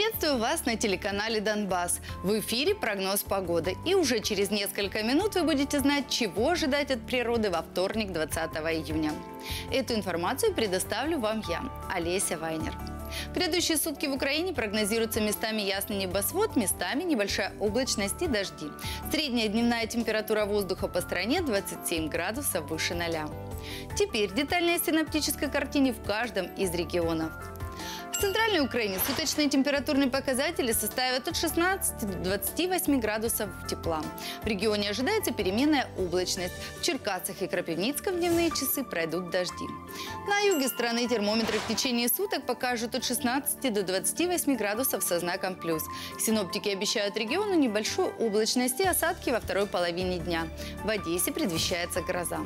Приветствую вас на телеканале Донбасс. В эфире прогноз погоды. И уже через несколько минут вы будете знать, чего ожидать от природы во вторник, 20 июня. Эту информацию предоставлю вам я, Олеся Вайнер. В грядущие сутки в Украине прогнозируется местами ясный небосвод, местами небольшая облачность и дожди. Средняя дневная температура воздуха по стране 27 градусов выше 0. Теперь детальная синоптическая картина в каждом из регионов. В центральной Украине суточные температурные показатели составят от 16 до 28 градусов тепла. В регионе ожидается переменная облачность. В Черкасах и Крапивницком дневные часы пройдут дожди. На юге страны термометры в течение суток покажут от 16 до 28 градусов со знаком плюс. Синоптики обещают региону небольшую облачность и осадки во второй половине дня. В Одессе предвещается гроза.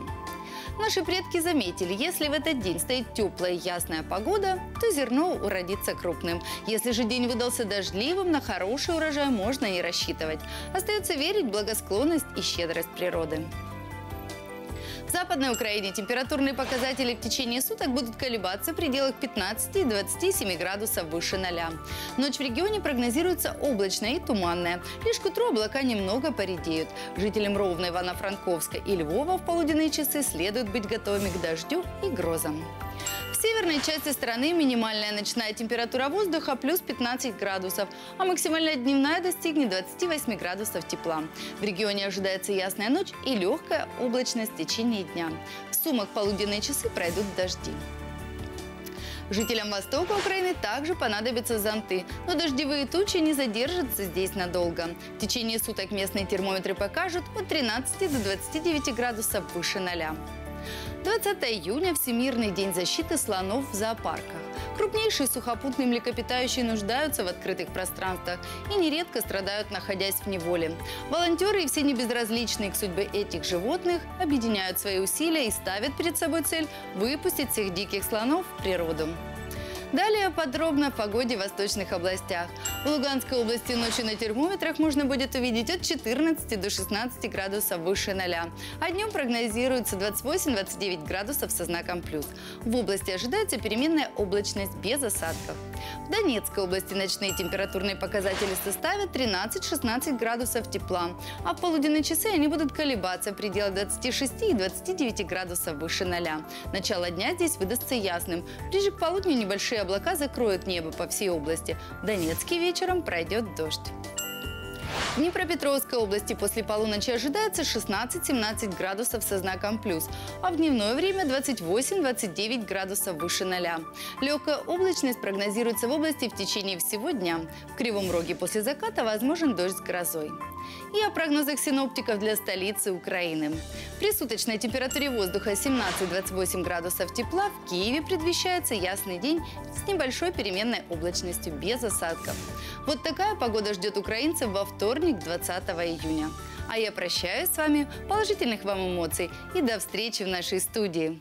Наши предки заметили, если в этот день стоит теплая и ясная погода, то зерно уродится крупным. Если же день выдался дождливым, на хороший урожай можно не рассчитывать. Остается верить в благосклонность и щедрость природы. Западной Украине температурные показатели в течение суток будут колебаться в пределах 15 и 27 градусов выше 0. Ночь в регионе прогнозируется облачная и туманная. Лишь к утру облака немного поредеют. Жителям Ровно, Ивано-Франковска и Львова в полуденные часы следует быть готовыми к дождю и грозам северной части страны минимальная ночная температура воздуха плюс 15 градусов, а максимальная дневная достигнет 28 градусов тепла. В регионе ожидается ясная ночь и легкая облачность в течение дня. В Сумах полуденные часы пройдут дожди. Жителям востока Украины также понадобятся зонты, но дождевые тучи не задержатся здесь надолго. В течение суток местные термометры покажут от 13 до 29 градусов выше 0. 20 июня – Всемирный день защиты слонов в зоопарках. Крупнейшие сухопутные млекопитающие нуждаются в открытых пространствах и нередко страдают, находясь в неволе. Волонтеры и все небезразличные к судьбе этих животных объединяют свои усилия и ставят перед собой цель выпустить всех диких слонов в природу. Далее подробно о погоде в восточных областях. В Луганской области ночью на термометрах можно будет увидеть от 14 до 16 градусов выше 0. А днем прогнозируется 28-29 градусов со знаком плюс. В области ожидается переменная облачность без осадков. В Донецкой области ночные температурные показатели составят 13-16 градусов тепла, а в полуденные часы они будут колебаться в пределах 26 и 29 градусов выше 0. Начало дня здесь выдастся ясным. Ближе к полудню небольшие облака закроют небо по всей области. В Донецке вечером пройдет дождь. В Днепропетровской области после полуночи ожидается 16-17 градусов со знаком плюс, а в дневное время 28-29 градусов выше 0. Легкая облачность прогнозируется в области в течение всего дня. В Кривом Роге после заката возможен дождь с грозой. И о прогнозах синоптиков для столицы Украины. При суточной температуре воздуха 17-28 градусов тепла в Киеве предвещается ясный день с небольшой переменной облачностью без осадков. Вот такая погода ждет украинцев во вторник, 20 июня. А я прощаюсь с вами, положительных вам эмоций и до встречи в нашей студии.